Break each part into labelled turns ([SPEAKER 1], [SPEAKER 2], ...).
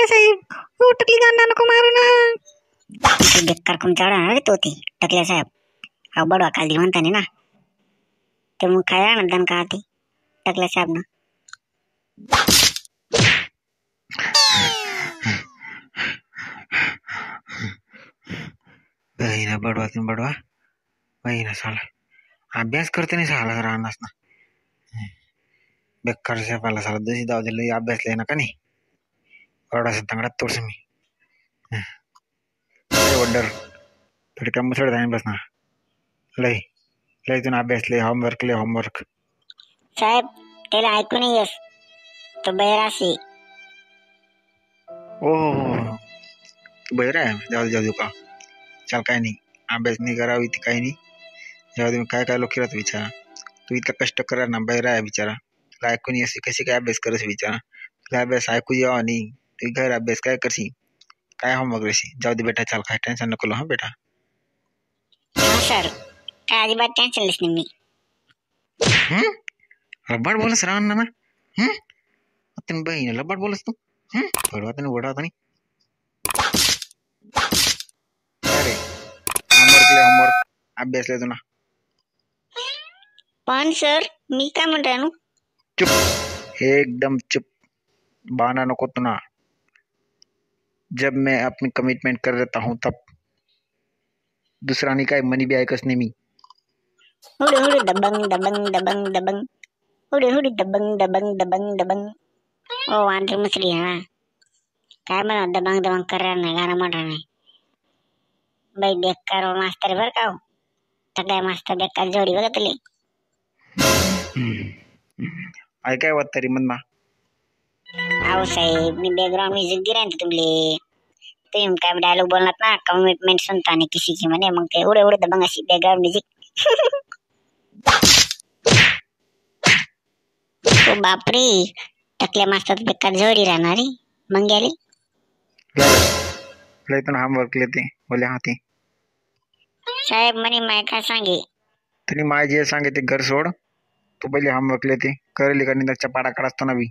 [SPEAKER 1] टकल्या साहेब हो टकली गाणं नको मारू ना। ते बेकार कोण चढवणार रे तो ते टकल्या साहेब। हा बडवा काल दिली म्हणताने ना। ते मग काय आणत का ते टकल्या साहेब ना।
[SPEAKER 2] बडवा तुम्ही बडवा। बहिणा साला। अभ्यास करते नाही साला राहणार ना। बेकार साहेबाला साला जशी दाव दिलं अभ्यास लिहि ना का नाही? बडवा तांगडात तोडस मी वड्डर थोडी काम मुसळ जाईन बस ना लय लय तुला अभ्यास लय होमवर्क लय होमवर्क
[SPEAKER 1] साहेब त्याला ऐकू नाही येस तो बैरासी
[SPEAKER 2] ओ बहिर आहे जाऊ दे जाऊ दे का चल काय नाही अभ्यास नाही करावी ती काही नाही जाऊ दे मग काय काय लोक विचारा तू इतका कष्ट करा ना बहिर आहे बिचारा तुला ऐकून येस कशी काय अभ्यास करस विचारा तुला अभ्यास ऐकू यावा नाही घर अभ्यास काय करशी काय होमवर्क रेशी जाऊ दे बेटा चल काय टेन्शन नको लो हा बेटा?
[SPEAKER 1] हा सर काय अजिबात टेन्शन लेस नाही मी।
[SPEAKER 2] हम्म? लबाड बोलस राहण ना हम्म? अतन बहीण लबाड बोलस तू। हम्म? बडवा तने वडा तनी अरे होमवर्क ले होमवर्क अभ्यास ले तुना
[SPEAKER 1] पण सर मी काय नु।
[SPEAKER 2] चुप। एकदम चुप। बाना नको तुना जब मैं अपनी कमिटमेंट कर देता हूँ तब दुसरा नहीं काय मनी भी ऐकस नाही मी
[SPEAKER 1] हुडी हुडी दबंग दबंग दबंग दबंग हुडी हुडी दबंग दबंग दबंग दबंग ओ वांदर मछली हा काय म्हणा दबंग दबंग करणार नाही गाणं म्हणणार नाही बाई बेकार हो मास्तर बर का हो सगळ्या मास्तर बेकार जोडी बघा तुले
[SPEAKER 2] ऐकाय वाट तरी मनमा
[SPEAKER 1] अहो साहेब मी बॅकग्राउंड म्युझिक दिला ना तुमले. तुम्ही काय डायलॉग बोलणार ना कमिटमेंट सुनता नाही किसी की म्हणे मग ते एवढे एवढे दबंग अशी बॅकग्राउंड म्युझिक ओ बापरे टकल्या मास्तर बेकार जोडी राहणार रे मग गेले
[SPEAKER 2] लय तुना होमवर्क लेते बोले हाती
[SPEAKER 1] साहेब म्हणे माय काय सांगे?
[SPEAKER 2] तरी माय जे सांगे ते घर सोड. तू पहिले होमवर्क लेते करेली का नाही चपाडा काढास ना बी.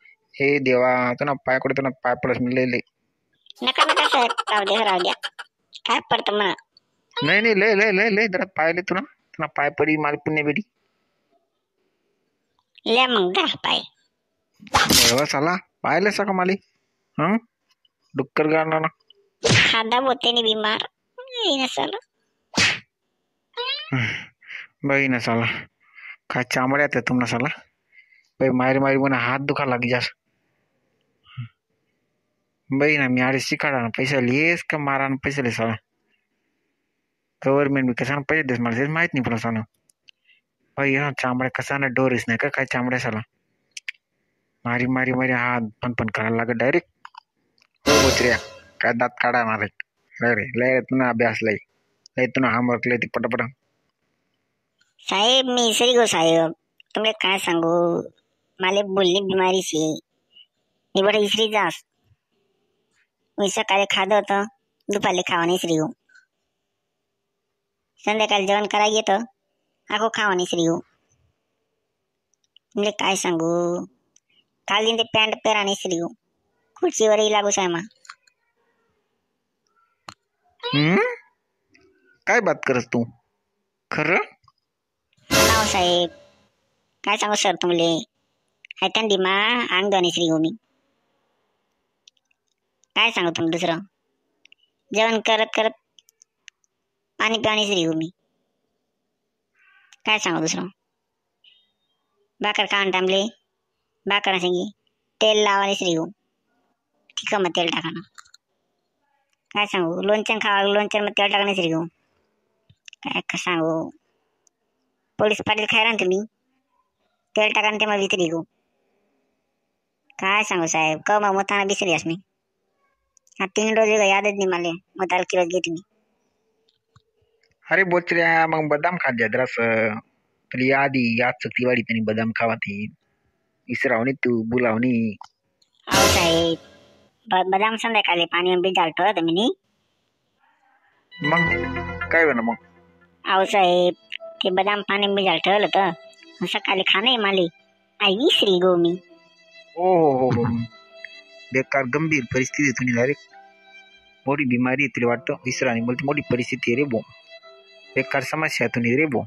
[SPEAKER 2] हे देवा तुला पाय कोणे तुला पाय पडस मी लय लय.
[SPEAKER 1] नका नका सर. राहू द्या राहू द्या. काय पडतं म्हणा?
[SPEAKER 2] नाही नाही लय लय लय लय जरा पाय लय तुला तुला पाय पडी मला पुण्य बेडी
[SPEAKER 1] लिया मग दा पाय.
[SPEAKER 2] बरोबर चला पाहिलं सका माली. हं? डुक्कर गाणं ना.
[SPEAKER 1] खादा होते नि बीमार. येईन
[SPEAKER 2] बाई ना साला. काय चामड्यात आहे तुम्हाला साला. बाई मारी मारी म्हणा हात दुखा लाग जास बाई ना मी आडे शिकाडा ना पैसा लिहेस का मारा पैसा ले साला गव्हर्नमेंट बी कसा पैसे देस तेच माहित नाही पुन्हा साला बाई हा चामड्या कसा ना डोरीस नाही का काय चामड्या साला मारी मारी मारी हात पण पण करायला लागत डायरेक्ट बोचऱ्या काय दात काढा मला रे लय तुला अभ्यास लय लय तुला होमवर्क लय
[SPEAKER 1] साहेब मी इसरी गो साहेब तुमले काय सांगू मला बोलली बिमारीची मी बरं इसरी जास मी सकाळी खात होतं दुपारी खावा नाही श्री संध्याकाळी जेवण करायला येतं अगो खावा नाही श्री म्हणजे काय सांगू? काल दिन ते पॅन्ट पेरा नाही श्री खुर्चीवरही लागू सायमा
[SPEAKER 2] काय बात करस तू? खरं?
[SPEAKER 1] नाव साहेब काय सांगू सर तुमले हाय थंडी मा अंग दोन्ही श्री मी. काय सांगू तुम्ही दुसरं? जेवण करत करत पाणी पाणी श्री मी. काय सांगू दुसरं? भाकर खाऊन टांबले भाकर सांगी तेल लावाने श्री ठीक मग तेल टाकाना. काय सांगू? लोणचं खावा लोणचं मग तेल टाकाने श्री काय का सांगू? पोलीस पाटील खायला ना तुम्ही तेल टाका ते मला विक्री गो काय सांगू साहेब? क मग मताना बिसरी मी. हा तीन रोज यादच नाही मला मग किलो घेते मी
[SPEAKER 2] अरे बोचऱ्या मग बदाम खात जा जरास तुला यादी याद चकली वाडी त्यांनी बदाम खावा ती इसरावणी तू बुलावणी
[SPEAKER 1] अहो साहेब ब- बदाम संध्याकाळी पाणी भिजायला ठेवत मी नी.
[SPEAKER 2] मग काय होणार मग
[SPEAKER 1] अहो साहेब ते बदाम पाणी भिजायला ठेवलं तर मग सकाळी खाणे माली आई विसरी गो मी
[SPEAKER 2] ओ हो हो हो बेकार गंभीर परिस्थिती तुम्ही डायरेक्ट मोठी बिमारी आहे तुला वाटतं विसराणी बोलते मोठी परिस्थिती आहे रे बो बेकार समस्या तुम्ही रे बो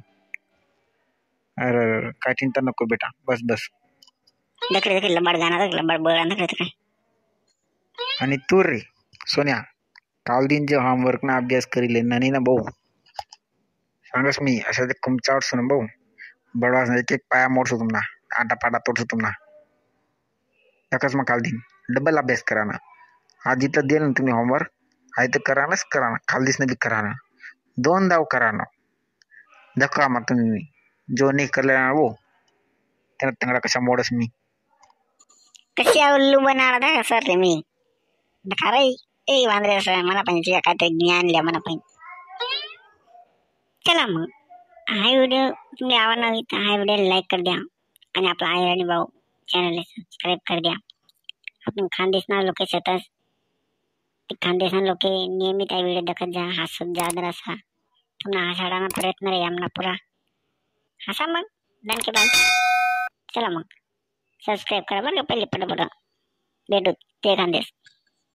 [SPEAKER 2] अरे अरे, अरे, काय चिंता नको बेटा बस बस
[SPEAKER 1] लबाड लबाड बळ काय
[SPEAKER 2] आणि तू रे सोन्या काल दिन जे होमवर्क ना अभ्यास करीले ननी ना भाऊ सांगस मी असं ते कुमचावट सुन भाऊ बडवास एक एक पाया मोडसो आटा पाटा तोडसो एकच मग काल दिन डबल अभ्यास करा ना आज जिथं दिलं ना तुम्ही होमवर्क आहे तर करा नाच करा ना काल दिसनं बी करा ना दोन दाव हो करा ना दाखवा मग तुम्ही जो नाही करले ना वो. त्यांना तंगडा कशा मोडस मी?
[SPEAKER 1] कशी उल्लू बनाडा सर मी? खरं ए वांद्रे सर मला पण तुझ्या काय ज्ञान लिहा मला पण चला मग. हा व्हिडिओ तुम्ही आवडला होईल तर हा व्हिडिओ लाईक कर द्या. आणि आपला आई आणि भाऊ चॅनलला सबस्क्राईब कर द्या. खानदेशना लोक शेतात ते खानदेशना लोक नियमित आहे व्हिडिओ दाखत जा, हसत जा जरासा पुन्हा हसाडाना प्रयत्न रे आमना पुरा। हसा मग दणके बाग चला मग सबस्क्राईब करा बरं का पहिले पटा पटा भेटू ते खानदेश।